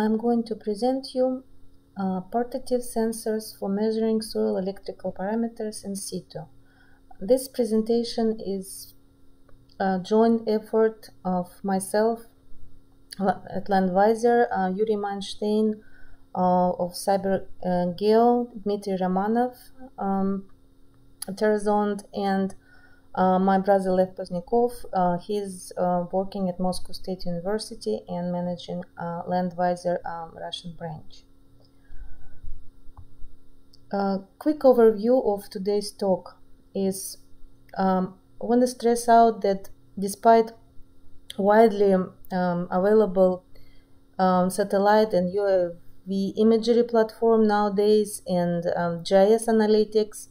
I'm going to present you uh, portative sensors for measuring soil electrical parameters in situ. This presentation is a joint effort of myself at Landviser, uh, Yuri Manstein uh, of SiberGeo, uh, Dmitry Romanov, um, and my brother Lev Pozdnyakov, uh, he's uh, working at Moscow State University and managing uh, Landviser um, Russian branch. A quick overview of today's talk is um, I want to stress out that despite widely um, available um, satellite and UAV imagery platform nowadays and um, GIS analytics,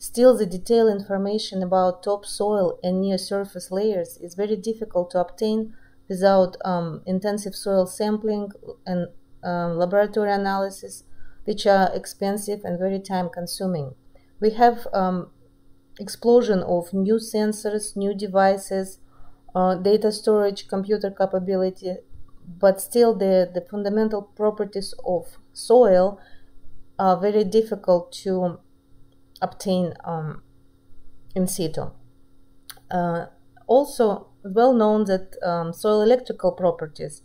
Still, the detailed information about topsoil and near surface layers is very difficult to obtain without um, intensive soil sampling and um, laboratory analysis, which are expensive and very time consuming. We have um, explosion of new sensors, new devices, uh, data storage, computer capability, but still the, the fundamental properties of soil are very difficult to obtain um, in situ. Uh, also, well known that um, soil electrical properties,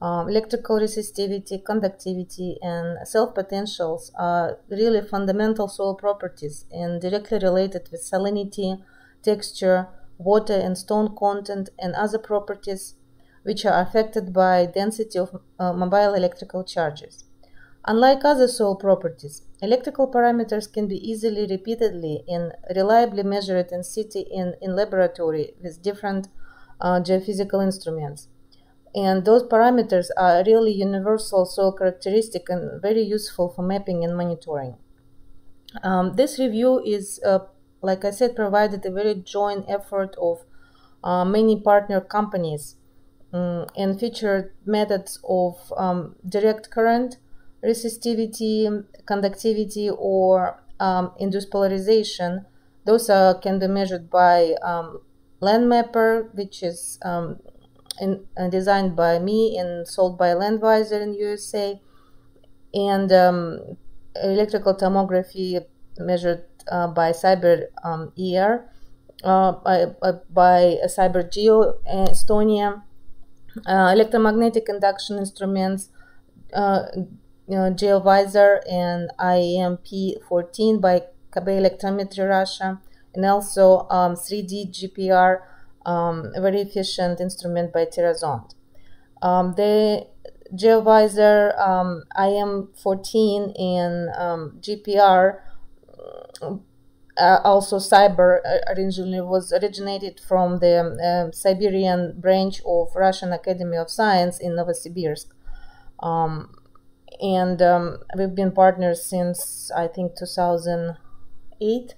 um, electrical resistivity, conductivity, and self potentials are really fundamental soil properties and directly related with salinity, texture, water and stone content, and other properties which are affected by density of uh, mobile electrical charges. Unlike other soil properties, electrical parameters can be easily, repeatedly, and reliably measured in situ in, in laboratory with different uh, geophysical instruments. And those parameters are really universal soil characteristic and very useful for mapping and monitoring. Um, this review is, uh, like I said, provided a very joint effort of uh, many partner companies um, and featured methods of um, direct current, resistivity, conductivity, or um, induced polarization, those uh, can be measured by um, Landmapper, which is um, in, uh, designed by me and sold by Landviser in USA, and um, electrical tomography measured uh, by Cyber ER, uh, by, by SiberGeo Estonia, uh, electromagnetic induction instruments, uh, uh, Geovizor and AEMP-14 by KB Electrometry Russia, and also um, 3D GPR, um, very efficient instrument by Terrazond. Um, the Geovizor um, IM14 and um, GPR, uh, also Cyber, uh, originally was originated from the um, Siberian branch of Russian Academy of Science in Novosibirsk. Um, and um, we've been partners since I think 2008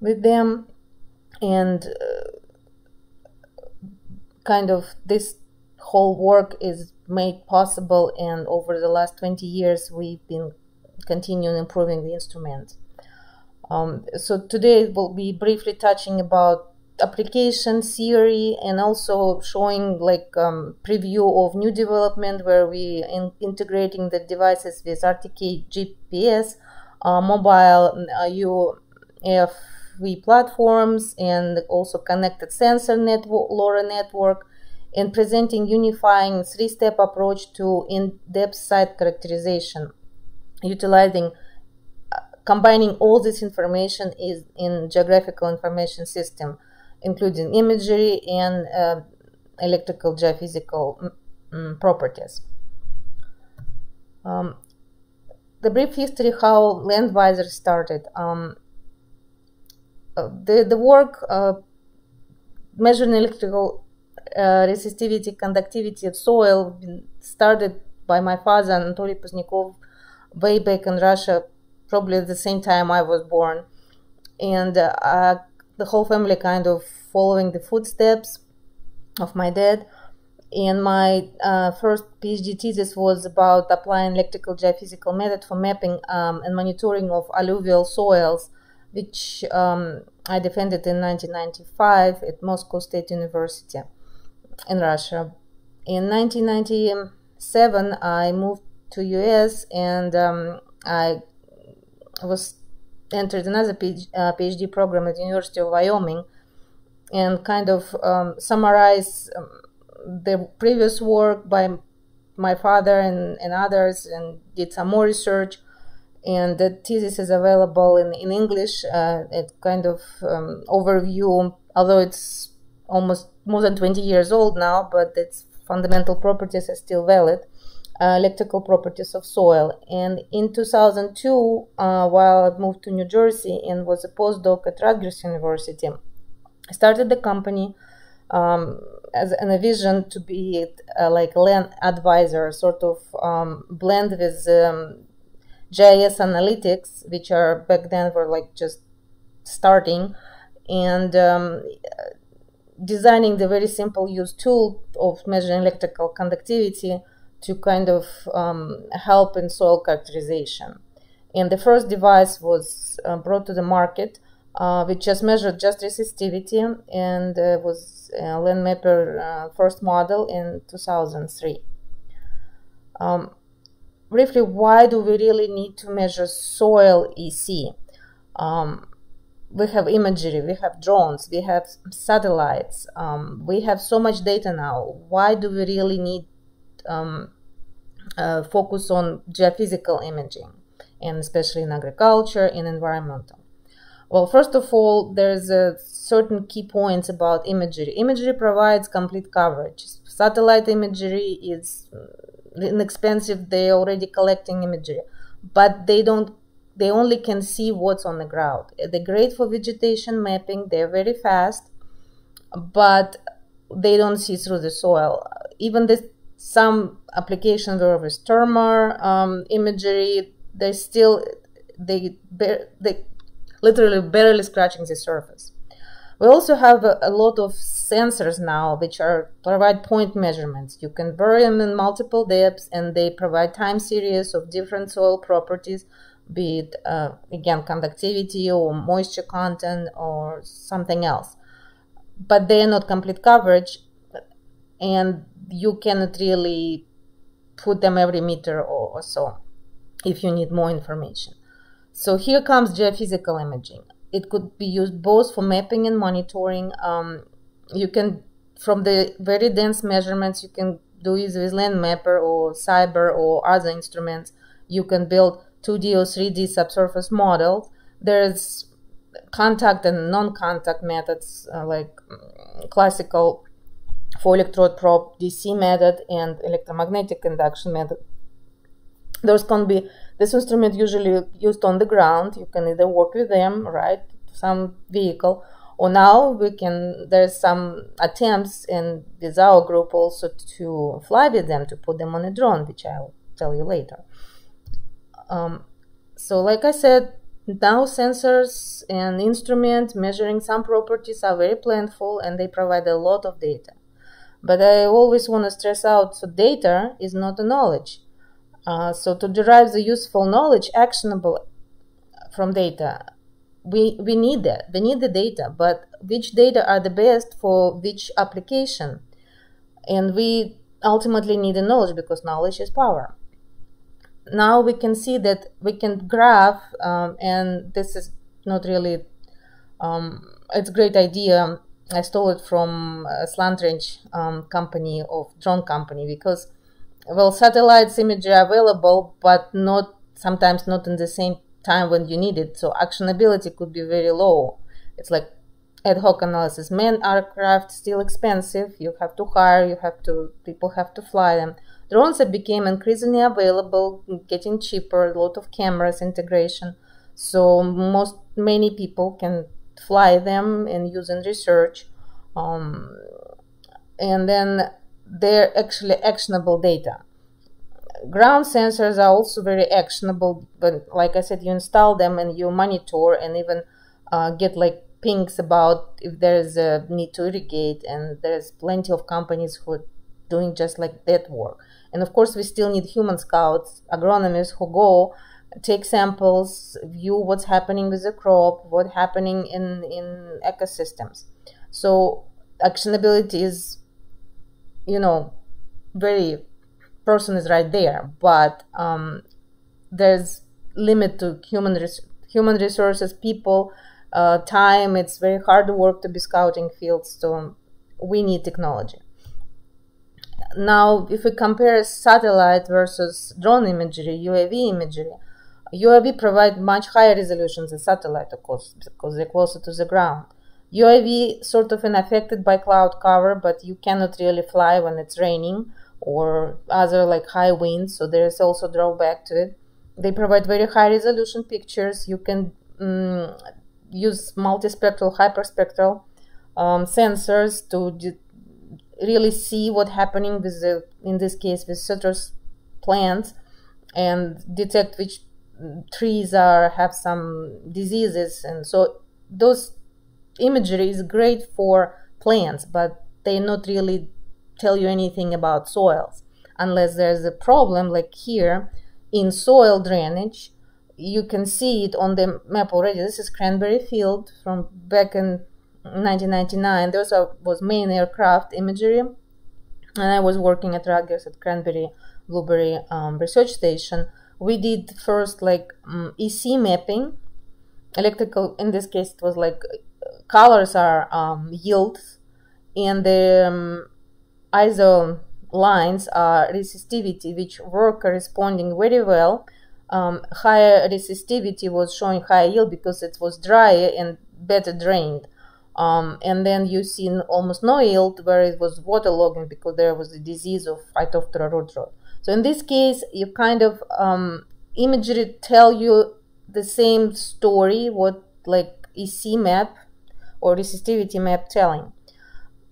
with them, and uh, kind of this whole work is made possible. And over the last 20 years, we've been continuing improving the instrument. Um, so today we'll be briefly touching about application theory and also showing like um, preview of new development where we in integrating the devices with RTK GPS, uh, mobile uh, UAV platforms, and also connected sensor network, LoRa network, and presenting unifying three-step approach to in-depth site characterization, utilizing uh, combining all this information is in geographical information system including imagery and uh, electrical geophysical mm, properties. Um, the brief history how Landviser started. Um, uh, the, the work uh, measuring electrical uh, resistivity, conductivity of soil started by my father, Anatoly Pozdnyakov, way back in Russia, probably at the same time I was born. And uh, the whole family kind of following the footsteps of my dad. And my uh, first PhD thesis was about applying electrical geophysical method for mapping um, and monitoring of alluvial soils, which um, I defended in 1995 at Moscow State University in Russia. In 1997, I moved to US and um, I was entered another PhD, uh, program at the University of Wyoming and kind of um, summarize um, the previous work by my father and, and others and did some more research and the thesis is available in, in English. Uh, it kind of um, overview, although it's almost more than 20 years old now, but its fundamental properties are still valid. Uh, electrical properties of soil. And in 2002, uh, while I moved to New Jersey and was a postdoc at Rutgers University, I started the company um, as an a vision to be uh, like land advisor, sort of um, blend with um, GIS analytics, which are back then were like just starting, and um, designing the very simple use tool of measuring electrical conductivity to kind of um, help in soil characterization. And the first device was uh, brought to the market, uh, which just measured just resistivity and uh, was Landmapper uh, first model in 2003. Um, briefly, why do we really need to measure soil EC? Um, we have imagery, we have drones, we have satellites, um, we have so much data now. Why do we really need um, uh, focus on geophysical imaging, and especially in agriculture and environmental? Well, first of all, there's a certain key points about imagery. Imagery provides complete coverage. Satellite imagery is inexpensive they're already collecting imagery but they don't they only can see what's on the ground they're great for vegetation mapping they're very fast but they don't see through the soil even the some applications where with thermal um, imagery they still they they literally barely scratching the surface we also have a, a, lot of sensors now which are provide point measurements. You can bury them in multiple depths and they provide time series of different soil properties, be it uh, again conductivity or moisture content or something else. But they are not complete coverage and you cannot really put them every meter or so if you need more information. So here comes geophysical imaging it could be used both for mapping and monitoring. Um, you can, from the very dense measurements, you can do it with Landmapper or Cyber or other instruments. You can build 2D or 3D subsurface models. There's contact and non-contact methods uh, like mm, classical for electrode probe DC method and electromagnetic induction method. Those can be this instrument usually used on the ground. You can either work with them, right, some vehicle, or now we can. There's some attempts in with our group also to fly with them to put them on a drone, which I'll tell you later. Um, so, like I said, now sensors and instruments measuring some properties are very plentiful and they provide a lot of data. But I always want to stress out so data is not a knowledge. Uh, so to derive the useful knowledge actionable from data, we, we need that. We need the data, but which data are the best for which application? And we ultimately need the knowledge because knowledge is power. Now we can see that we can graph, um, and this is not really, um, it's a great idea. I stole it from a SlantRange um, company of drone company because well, satellites imagery available, but not sometimes not in the same time when you need it. So actionability could be very low. It's like ad hoc analysis. Manned aircraft still expensive. You have to hire. You have to people have to fly them. Drones have became increasingly available, getting cheaper. A lot of cameras integration. So most many people can fly them and use in research. Um, and then they're actually actionable data. Ground sensors are also very actionable, but like I said, you install them and you monitor and even uh, get like pings about if there's a need to irrigate, and there's plenty of companies who are doing just like that work. And of course, we still need human scouts, agronomists who go take samples, view what's happening with the crop, what's happening in in ecosystems. So actionability is you know, very person is right there, but um, there's limit to human res- human resources, people, uh, time. It's very hard work to be scouting fields, so we need technology. Now, if we compare satellite versus drone imagery, UAV imagery, UAV provide much higher resolution than satellite, of course, because they're closer to the ground. UAV sort of unaffected by cloud cover, but you cannot really fly when it's raining or other like high winds, so there is also drawback to it. They provide very high resolution pictures. You can um, use multispectral, hyperspectral um, sensors to really see what's happening with the, in this case, with citrus plants and detect which trees are have some diseases. And so those imagery is great for plants, but they not really tell you anything about soils. Unless there's a problem like here in soil drainage you can see it on the map already. This is cranberry field from back in 1999 there was main aircraft imagery and i was working at rutgers at cranberry blueberry um, research station we did first like um, ec mapping electrical in this case it was like colors are um, yields and the um, iso lines are resistivity which were corresponding very well um, higher resistivity was showing higher yield because it was drier and better drained um, and then you see almost no yield where it was waterlogging because there was a disease of Phytophthora root rot. So in this case, you kind of um, imagery tell you the same story what like EC map or resistivity map telling.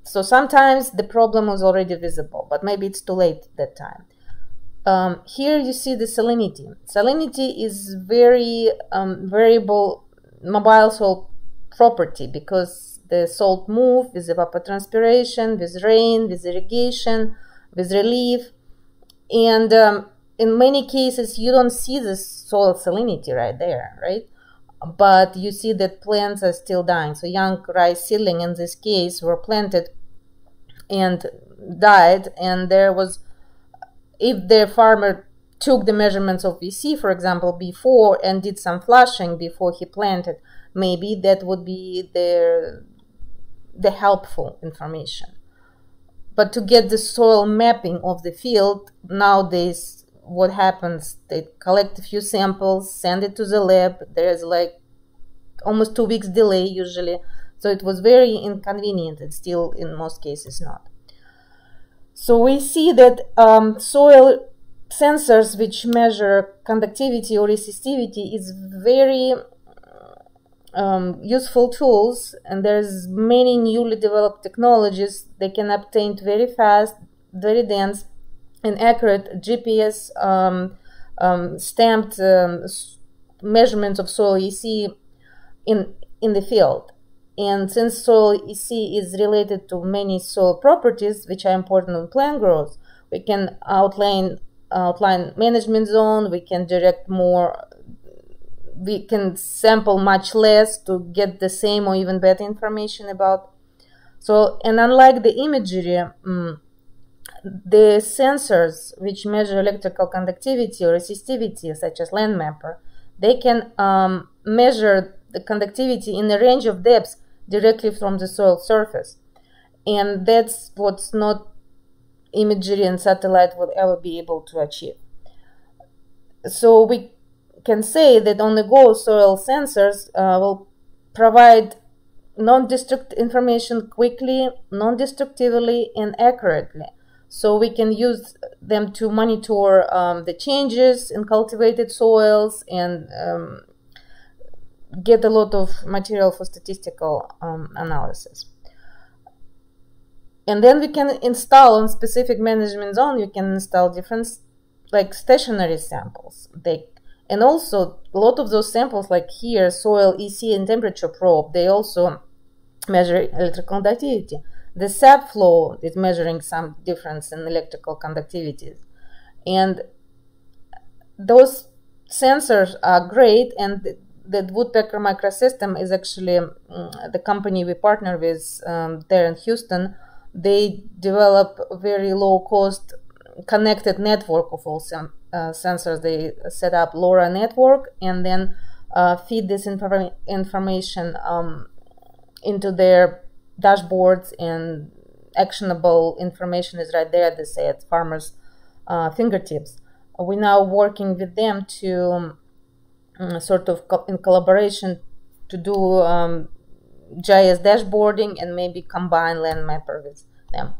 So sometimes the problem was already visible, but maybe it's too late that time. Um, here you see the salinity. Salinity is very um, variable mobile salt property because the salt move with evapotranspiration, with rain, with irrigation, with relief. And um, in many cases, you don't see the soil salinity right there, right? but you see that plants are still dying. So young rice seedling in this case were planted and died, and there was, if the farmer took the measurements of EC, for example, before and did some flushing before he planted, maybe that would be the the helpful information. But to get the soil mapping of the field nowadays what happens they collect a few samples send it to the lab. There's like almost two weeks delay usually. So it was very inconvenient and still in most cases not. So we see that um, soil sensors which measure conductivity or resistivity is very um, useful tools and there's many newly developed technologies they can obtain very fast very dense and accurate GPS um, um, stamped um, measurements of soil EC in in the field. And since soil EC is related to many soil properties which are important in plant growth, we can outline outline management zone. We can direct more. We can sample much less to get the same or even better information about. So, and unlike the imagery. Um, the sensors which measure electrical conductivity or resistivity, such as Landmapper, they can um, measure the conductivity in a range of depths directly from the soil surface. And that's what's not imagery and satellite will ever be able to achieve. So we can say that on the go soil sensors uh, will provide non-destructive information quickly, non-destructively, and accurately so we can use them to monitor um, the changes in cultivated soils and um, get a lot of material for statistical um, analysis. And then we can install on specific management zone, you can install different like stationary samples. They and also a lot of those samples like here, soil EC and temperature probe, they also measure electrical conductivity. The sap flow is measuring some difference in electrical conductivity. And those sensors are great and the Woodpecker microsystem is actually um, the company we partner with um, there in Houston. They develop very low cost connected network of all sensors. They set up LoRa network and then uh, feed this infor- information um, into their dashboards and actionable information is right there, they say, at farmers' uh, fingertips. We're now working with them to um, sort of co- in collaboration to do um, GIS dashboarding and maybe combine land mapper with them.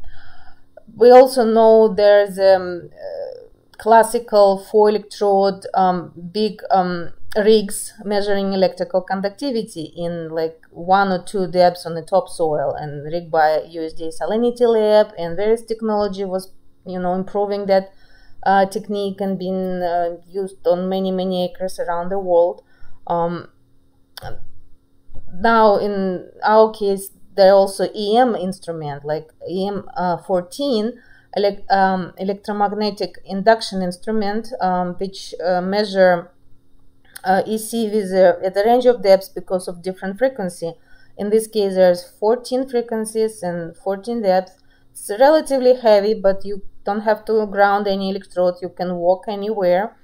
We also know there's um, uh, classical four electrode um, big um, rigs measuring electrical conductivity in like one or two depths on the topsoil and rigged by USDA Salinity Lab and Veris technology was you know improving that uh, technique and being uh, used on many many acres around the world. Um, now in our case there are also EM instrument like EM uh, 14 ele- um, electromagnetic induction instrument um, which uh, measure uh, EC with a, at a range of depths because of different frequency. In this case, there's 14 frequencies and 14 depths. It's relatively heavy, but you don't have to ground any electrodes. You can walk anywhere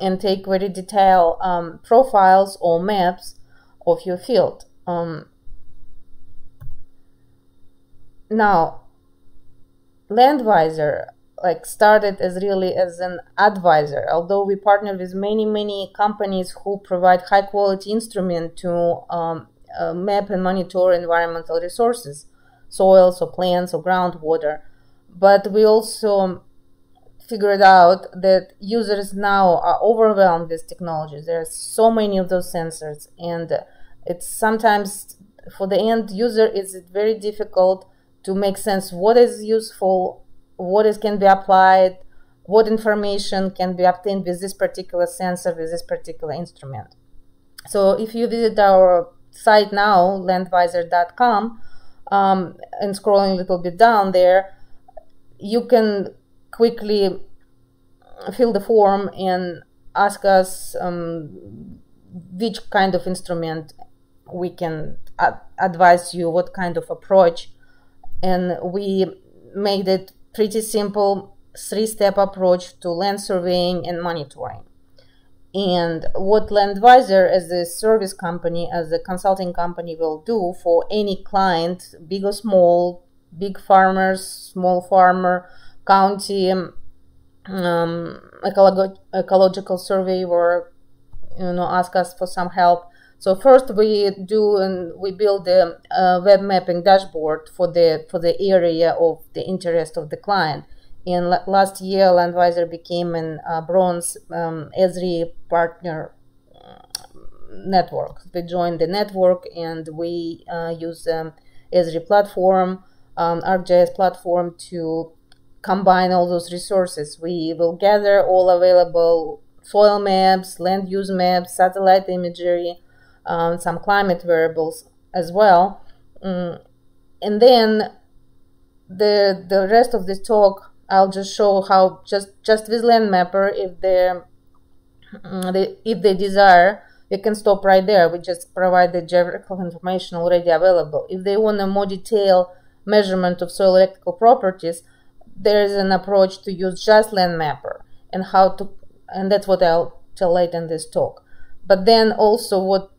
and take very detailed um, profiles or maps of your field. Um, now, Landviser like started as really as an advisor although we partner with many many companies who provide high quality instrument to um, uh, map and monitor environmental resources soils or plants or groundwater. But we also figured out that users now are overwhelmed with technologies. There are so many of those sensors and it's sometimes for the end user is it very difficult to make sense what is useful what is can be applied, what information can be obtained with this particular sensor, with this particular instrument. So if you visit our site now, landviser.com, um, and scrolling a little bit down there, you can quickly fill the form and ask us um, which kind of instrument we can ad- advise you, what kind of approach, and we made it pretty simple three step approach to land surveying and monitoring. And what Landviser, as a service company, as a consulting company, will do for any client, big or small, big farmers, small farmer, county, um, ecological, ecological survey, or you know, ask us for some help. So first we do and we build a, a, web mapping dashboard for the for the area of the interest of the client. And last year, Landviser became an uh, bronze um, Esri partner uh, network. We joined the network and we uh, use um, Esri platform, um, ArcGIS platform to combine all those resources. We will gather all available soil maps, land use maps, satellite imagery, um, some climate variables as well. Um, and then the the rest of this talk, I'll just show how just just with Landmapper, if they, um, they if they desire, they can stop right there. We just provide the geographical information already available. If they want a more detailed measurement of soil electrical properties, there is an approach to use just Landmapper and how to, and that's what I'll tell later in this talk. But then also what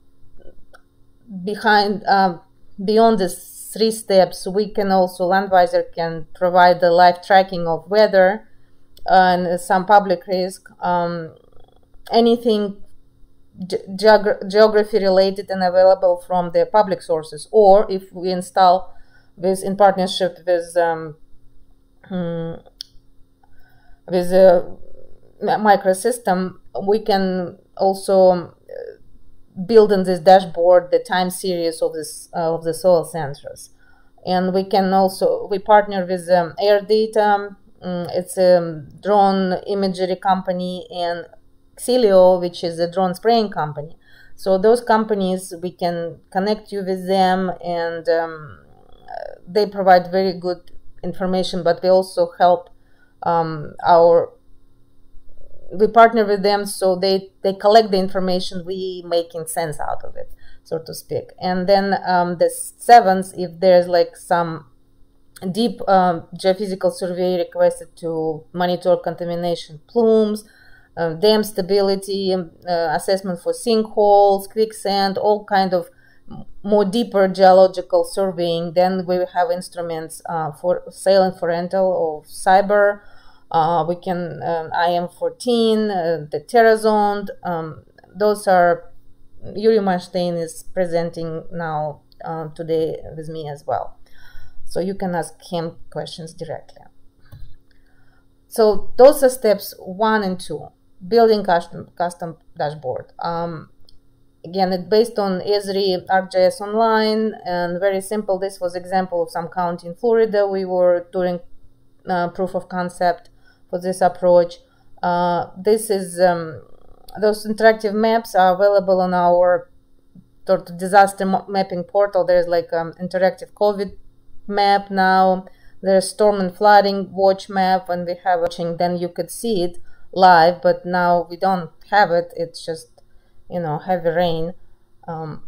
behind um, beyond the three steps, we can also Landviser can provide the live tracking of weather and some public risk, um, anything geog- geography related and available from the public sources, or if we install this in partnership with um, hmm, with a microsystem, we can also build in this dashboard the time series of this uh, of the soil sensors and we can also we partner with um, AirData um, it's a drone imagery company and Xilio which is a drone spraying company. So those companies we can connect you with them and um, they provide very good information but we also help um, our we partner with them so they they collect the information we making sense out of it so to speak and then um, the seventh if there's like some deep um, geophysical survey requested to monitor contamination plumes, uh, dam stability, uh, assessment for sinkholes, quicksand, all kind of more deeper geological surveying. Then we have instruments uh, for saline for rental or cyber. Uh, we can um, IM14, uh, the Terrazonde. Um, those are Yuri Manstein is presenting now uh, today with me as well. So you can ask him questions directly. So those are steps one and two. Building custom custom dashboard. Um, again, it's based on Esri ArcGIS Online and very simple. This was example of some county in Florida. We were doing uh, proof of concept for this approach. Uh, this is um, those interactive maps are available on our disaster mapping portal. There's like um, interactive COVID map now. There's storm and flooding watch map. When we have watching, then you could see it live. But now we don't have it. It's just you know heavy rain. Um,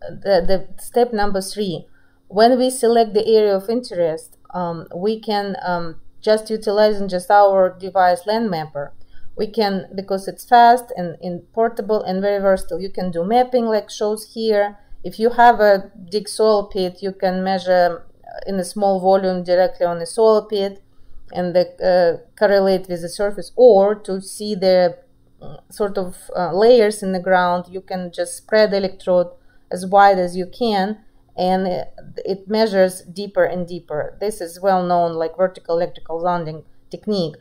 the the step number three. When we select the area of interest, um, we can um, just utilizing just our device land mapper we can because it's fast and, and portable and very versatile you can do mapping like shows here. If you have a dig soil pit you can measure in a small volume directly on the soil pit and the, uh, correlate with the surface. Or to see the uh, sort of uh, layers in the ground you can just spread the electrode as wide as you can and it, it measures deeper and deeper this is well known like vertical electrical zonding technique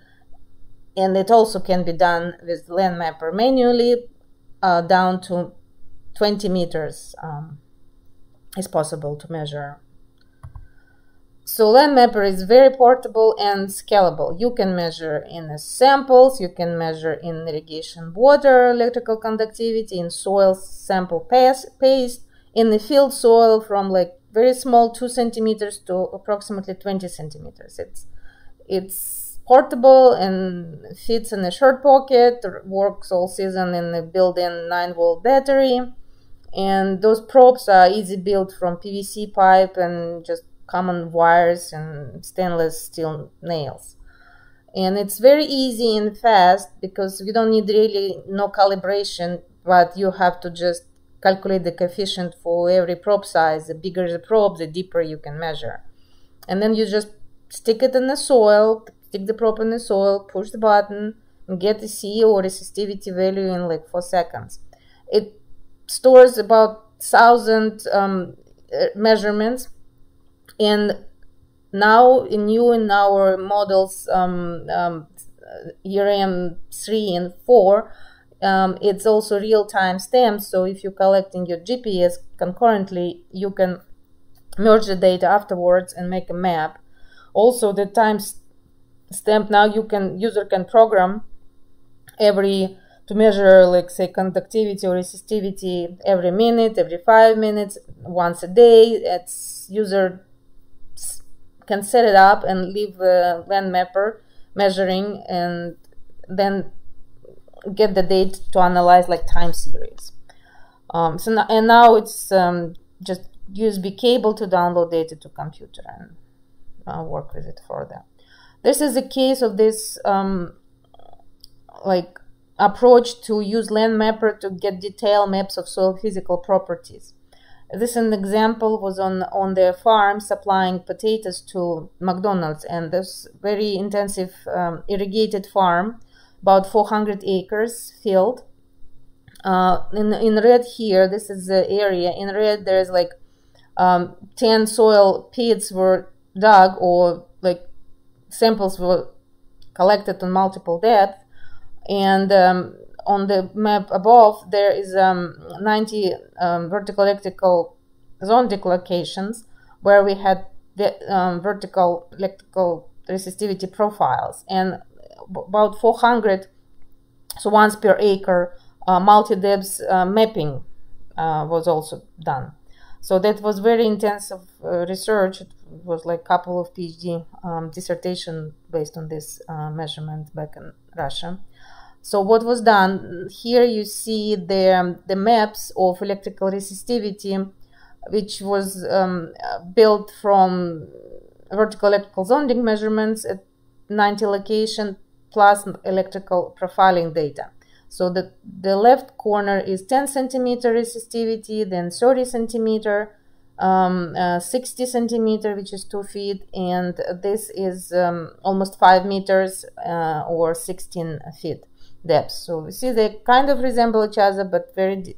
and it also can be done with Landmapper manually uh, down to 20 meters um, is possible to measure. So Landmapper is very portable and scalable. You can measure in samples, you can measure in irrigation water, electrical conductivity, in soil sample paste, in the field soil from like very small 2 centimeters to approximately 20 centimeters. It's, it's portable and fits in a shirt pocket, works all season in a built-in 9 volt battery. And those probes are easy built from PVC pipe and just common wires and stainless steel nails. And it's very easy and fast because you don't need really no calibration, but you have to just calculate the coefficient for every probe size. The bigger the probe, the deeper you can measure. And then you just stick it in the soil, stick the probe in the soil, push the button, and get the C or resistivity value in like four seconds. It stores about thousand um, uh, measurements, and now in new in our models um, um, ERM three and four. Um, it's also real-time stamps so if you're collecting your gps concurrently you can merge the data afterwards and make a map. Also the time stamp now you can user can program every to measure like say conductivity or resistivity every minute every five minutes once a day. It's user can set it up and leave a Landmapper measuring and then get the date to analyze like time series um, so now, and now it's um, just usb cable to download data to computer and uh, work with it further this is a case of this um, like approach to use Landmapper to get detailed maps of soil physical properties. This an example was on on their farm supplying potatoes to McDonald's and this very intensive um, irrigated farm, about 400 acres field. Uh, in in red here, this is the area. In red, there's like um, 10 soil pits were dug or like samples were collected on multiple depths, and um, on the map above there is um, 90 um, vertical electrical zonding locations where we had the um, vertical electrical resistivity profiles and about 400 so once per acre uh, multi-depth uh, mapping uh, was also done so that was very intensive uh, research. It was like a couple of PhD um, dissertation based on this uh, measurement back in Russia. So what was done here? You see the the maps of electrical resistivity which was um, built from vertical electrical zoning measurements at 90 location plus electrical profiling data. So the, the left corner is 10 centimeter resistivity, then 30 centimeter, um, uh, 60 centimeter, which is 2 feet, and this is um, almost 5 meters uh, or 16 feet depth. So we see they kind of resemble each other, but very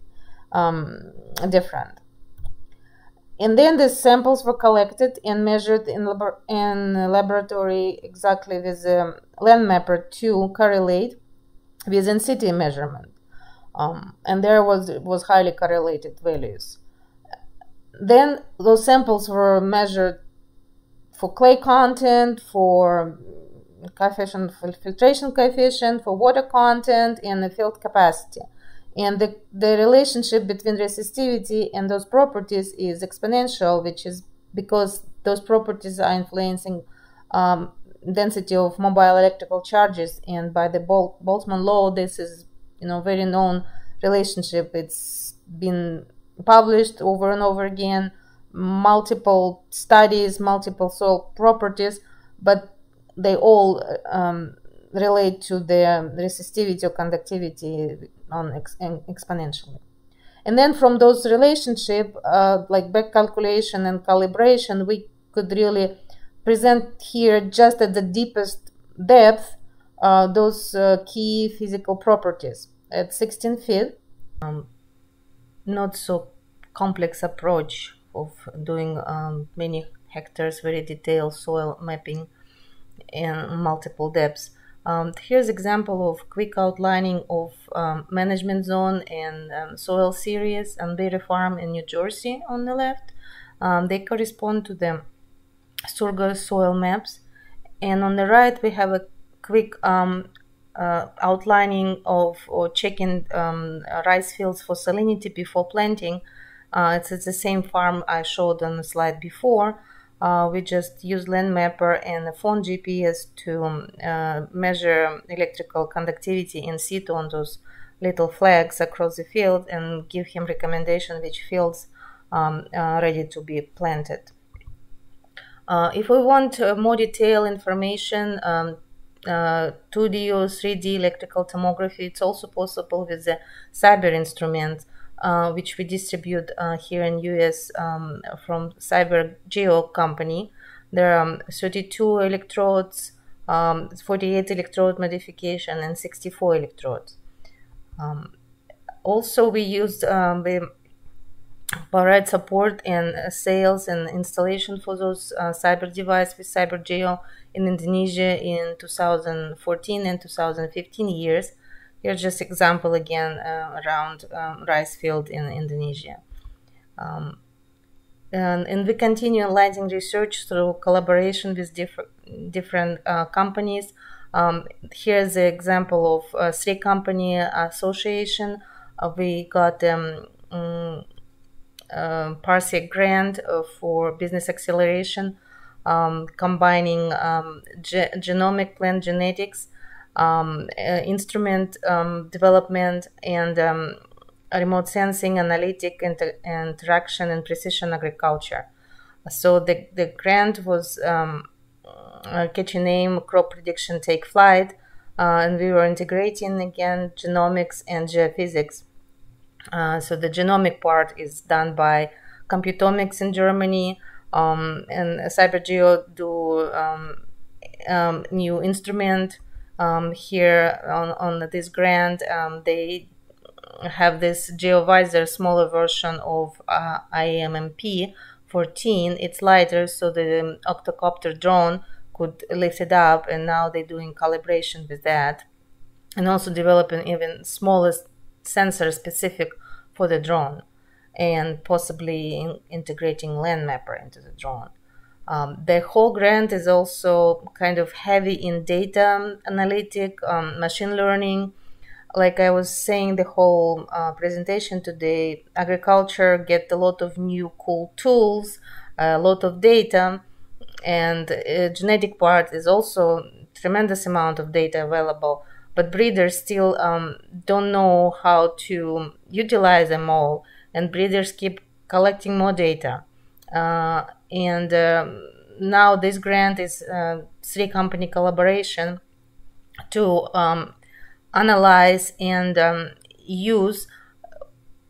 um, different. And then the samples were collected and measured in, labor- in laboratory exactly with the Landmapper to correlate with in-situ measurement. Um, and there was was highly correlated values. Then those samples were measured for clay content, for coefficient for filtration coefficient, for water content, and the field capacity. And the, the relationship between resistivity and those properties is exponential, which is because those properties are influencing um, density of mobile electrical charges. And by the Bol- Boltzmann law, this is you know very known relationship. It's been published over and over again, multiple studies, multiple soil properties, but they all um, relate to the resistivity or conductivity on ex- exponentially. And then from those relationship, uh, like back calculation and calibration, we could really present here just at the deepest depth uh, those uh, key physical properties at 16 feet. Um, not so complex approach of doing um, many hectares, very detailed soil mapping in multiple depths. Um, here's example of quick outlining of um, management zone and um, soil series on dairy farm in New Jersey on the left. Um, they correspond to the SSURGO soil maps. And on the right, we have a quick um, uh, outlining of or checking um, rice fields for salinity before planting. Uh, it's, it's the same farm I showed on the slide before. Uh, we just use Landmapper and a phone GPS to um, uh, measure electrical conductivity in situ on those little flags across the field and give him recommendation which fields um, are ready to be planted. Uh, if we want uh, more detailed information, um, 2D uh, or 3D electrical tomography, it's also possible with the Cyber instrument uh, which we distribute uh, here in US um, from Cyber Geo company. There are um, 32 electrodes, um, 48 electrode modification, and 64 electrodes. Um, also, we used um, the provide support and uh, sales and installation for those uh, cyber device with SiberGeo in Indonesia in 2014 and 2015 years. Here's just example again uh, around um, rice field in Indonesia. Um, and, and, we continue enlightening research through collaboration with different different uh, companies. Um, here's the example of uh, three company association. Uh, we got um, uh, Parsec grant uh, for business acceleration, um, combining um, ge- genomic plant genetics um, uh, instrument um, development and um, remote sensing, analytic inter- interaction, and precision agriculture. So the, the grant was um, uh, catchy name crop prediction take flight, uh, and we were integrating again genomics and geophysics. Uh, so the genomic part is done by Computomics in Germany, um, and SiberGeo do um, um, new instrument um, here on, on this grant, um, they have this Geovizor smaller version of uh, IMMP 14. It's lighter, so the octocopter drone could lift it up, and now they're doing calibration with that, and also developing even smallest sensor specific for the drone, and possibly in integrating Landmapper into the drone. Um, the whole grant is also kind of heavy in data analytic, um, machine learning. Like I was saying, the whole uh, presentation today, agriculture get a lot of new cool tools, a lot of data, and uh, genetic part is also tremendous amount of data available. But breeders still um, don't know how to utilize them all, and breeders keep collecting more data. Uh, and um, now this grant is uh, three company collaboration to um, analyze and um, use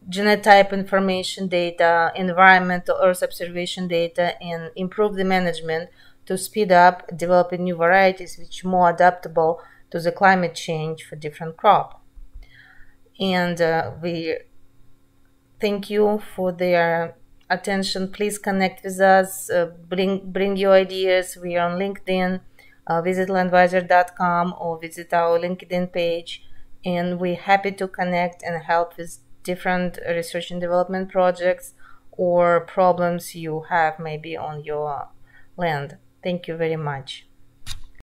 genotype information data, environmental Earth observation data, and improve the management to speed up developing new varieties which more adaptable to the climate change for different crop. And uh, we thank you for their attention. Please connect with us. Uh, bring bring your ideas. We are on LinkedIn. Uh, visit landviser.com or visit our LinkedIn page, and we're happy to connect and help with different research and development projects or problems you have maybe on your land. Thank you very much.